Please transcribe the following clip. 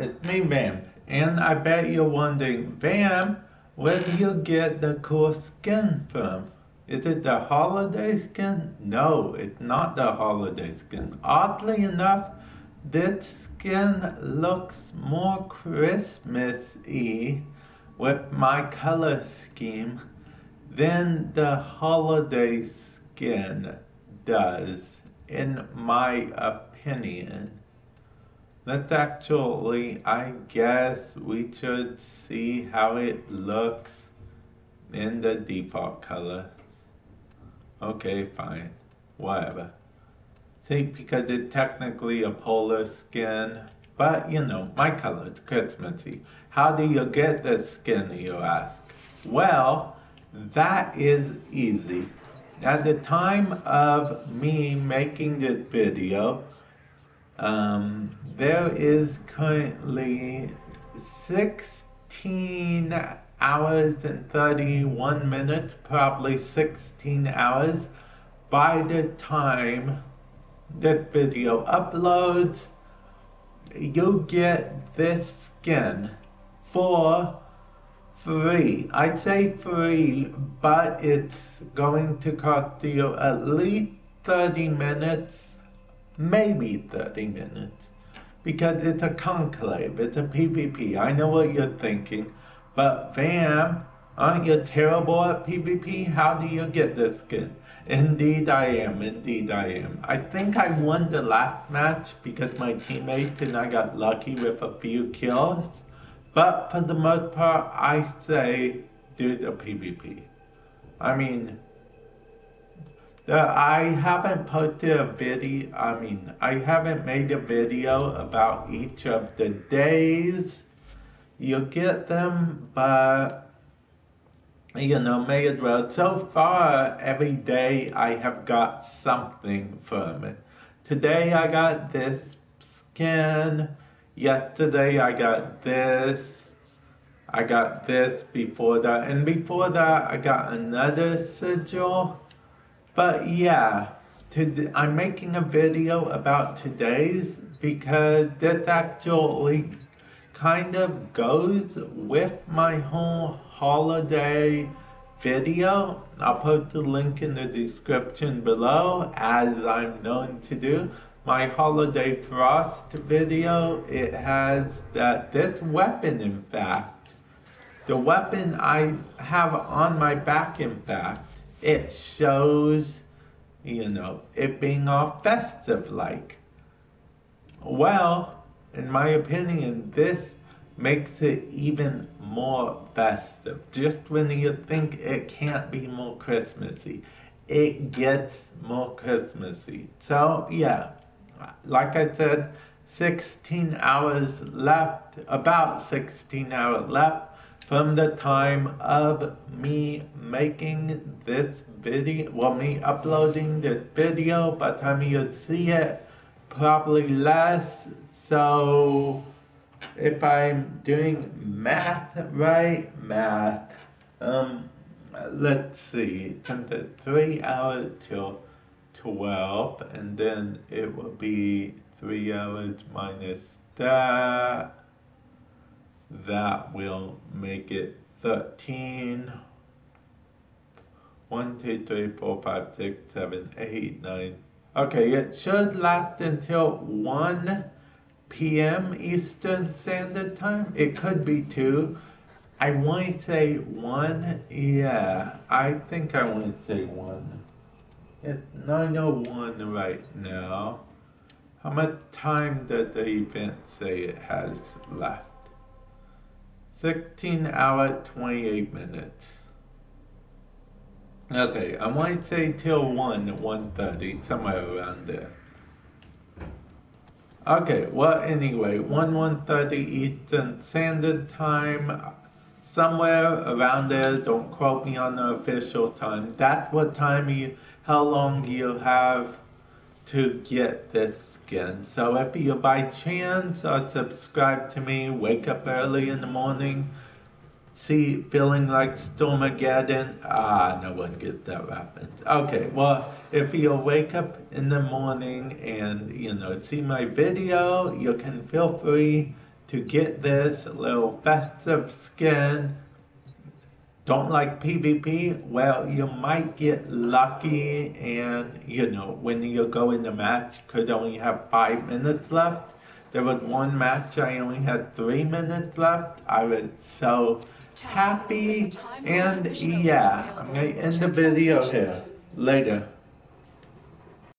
it's me, Vam. And I bet you're wondering, Vam, where do you get the cool skin from? Is it the holiday skin? No, it's not the holiday skin. Oddly enough, this skin looks more Christmassy with my color scheme than the holiday skin does, in my opinion. Let's actually, I guess we should see how it looks in the default color. Okay, fine, whatever. See, because it's technically a polar skin, but you know, my color is Christmassy. How do you get the skin, you ask? Well, that is easy. At the time of me making this video, um, there is currently 16 hours and 31 minutes, probably 16 hours, by the time that video uploads. You get this skin for free. I'd say free, but it's going to cost you at least 30 minutes, maybe 30 minutes, because it's a conclave, it's a PvP. I know what you're thinking, but Vam, aren't you terrible at PvP? How do you get this skin? Indeed I am, indeed I am. I think I won the last match because my teammates and I got lucky with a few kills. But for the most part, I say do the PvP. I mean, I haven't posted a video, I mean, I haven't made a video about each of the days you get them, but, you know, may as well. So far, every day I have got something from it. Today I got this skin. Yesterday I got this. I got this before that. And before that I got another sigil. But yeah, to, I'm making a video about today's because this actually kind of goes with my whole holiday video. I'll put the link in the description below as I'm known to do. My holiday frost video, it has that this weapon, in fact, the weapon I have on my back, in fact, it shows, you know, it being all festive like. Well, in my opinion, this makes it even more festive. Just when you think it can't be more Christmassy, it gets more Christmassy. So, yeah, like I said, 16 hours left, about 16 hours left from the time of me making this video, well, me uploading this video, by the time you see it, probably less. So, if I'm doing math right, math, um, let's see, 3 hours till 12 and then it will be 3 hours minus that. That will make it 13. 1, 2, 3, 4, 5, 6, 7, 8, 9. Okay, it should last until 1 p.m. Eastern Standard Time. It could be 2. I want to say 1. Yeah, I think I want to say 1. It's 9.01 right now. How much time does the event say it has left? 16 hour 28 minutes. Okay, I might say till 1, 1.30, somewhere around there. Okay, well anyway, 1, 1.30 Eastern Standard Time somewhere around there. Don't quote me on the official time. That's what time you, how long you have to get this skin. So if you by chance are subscribed to me, wake up early in the morning, see, feeling like Stormageddon, ah, no one gets that reference. Okay, well, if you wake up in the morning and, you know, see my video, you can feel free to get this little festive skin. Don't like PvP? Well, you might get lucky and, you know, when you go in the match, could only have five minutes left. There was one match I only had three minutes left. I was so happy and yeah, I'm going to end the video here. Later.